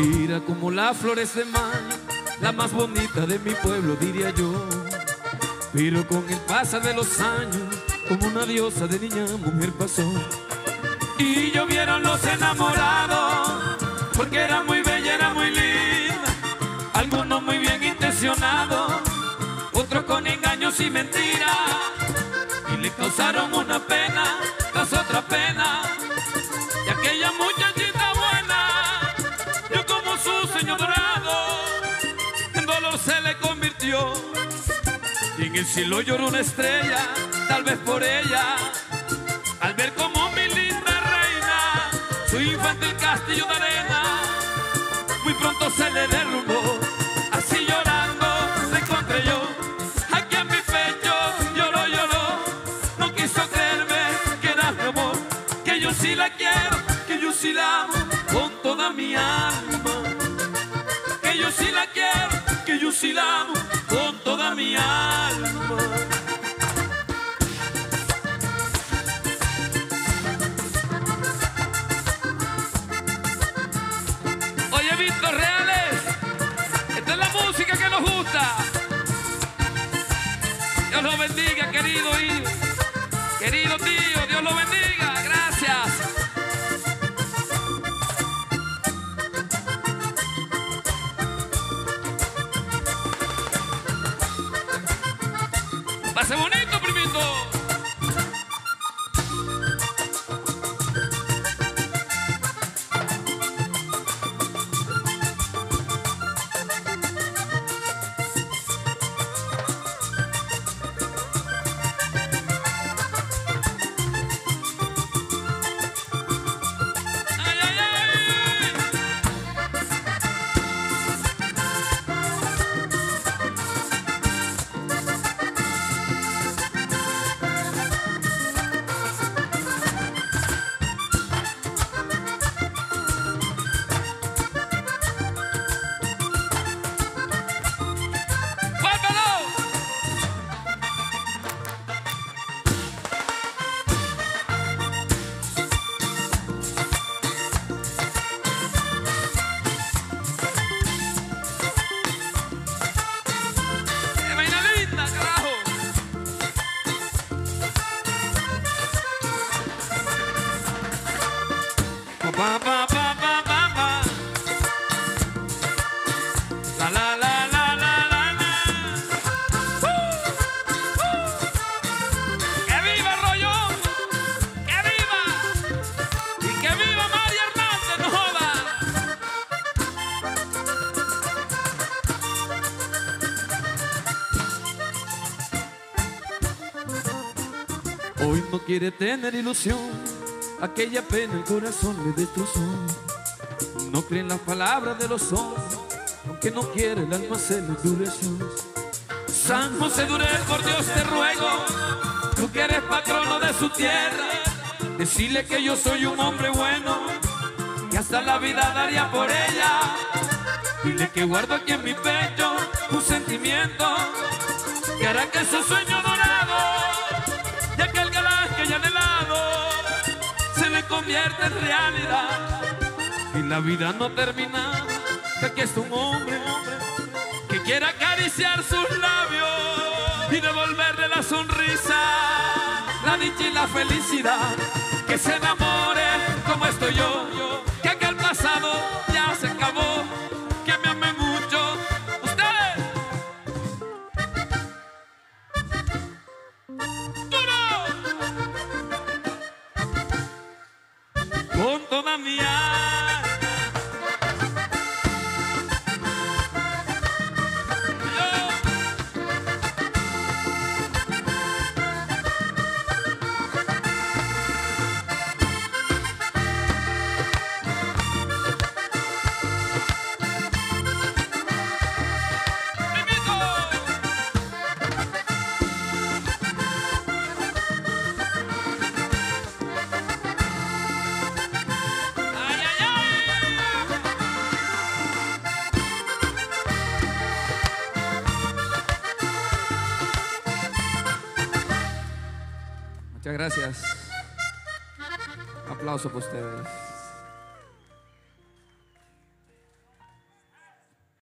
Mira como las flores de mayo, la más bonita de mi pueblo, diría yo. Pero con el pasar de los años, como una diosa de niña mujer pasó. Y llovieron los enamorados, porque era muy bella, era muy linda. Algunos muy bien intencionados, otros con engaños y mentiras. Y le causaron una pena el cielo lloró una estrella, tal vez por ella, al ver como mi linda reina, su infantil castillo de arena, muy pronto se le derrumbó. Pase bonito, Hoy no quiere tener ilusión, aquella pena el corazón le destrozó. No cree en las palabras de los hombres, aunque no quiere el alma se le endureció. San José Durel, por Dios te ruego, tú que eres patrono de su tierra, decirle que yo soy un hombre bueno, que hasta la vida daría por ella. Dile que guardo aquí en mi pecho un sentimiento que hará que su sueño dorado convierte en realidad. Y la vida no termina, que aquí está un hombre que quiere acariciar sus labios y devolverle la sonrisa, la dicha y la felicidad. Que se enamore como estoy yo, que aquel pasado ya Con toda mi alma. Muchas gracias. Aplauso para ustedes.